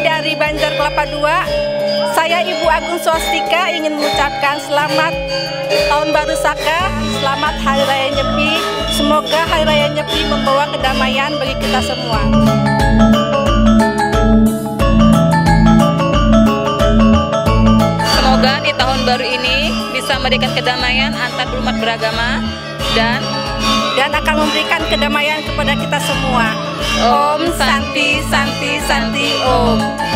dari Banjar Kelapa II. Saya Ibu Agung Swastika ingin mengucapkan selamat Tahun Baru Saka, selamat Hari Raya Nyepi. Semoga Hari Raya Nyepi membawa kedamaian bagi kita semua. Semoga di tahun baru ini bisa memberikan kedamaian antar umat beragama dan dan akan memberikan kedamaian kepada kita semua. Om शांति Shanti शांति ओम